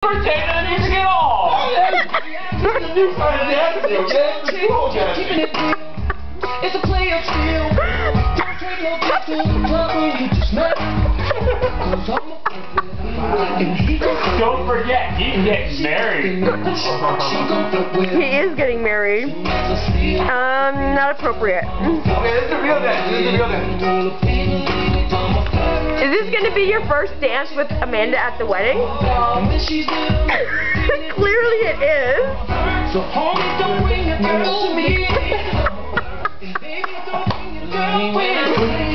Taylor needs to get off. You find the happening, okay? It's a play of skill. Don't take no dick to the club when you just met. Cause I'm a and he gon' Don't forget, he's getting married. She gon' flip with He is getting married. Um, not appropriate. Okay, let's reveal that. Let's reveal that. Is this going to be your first dance with Amanda at the wedding? Clearly it is.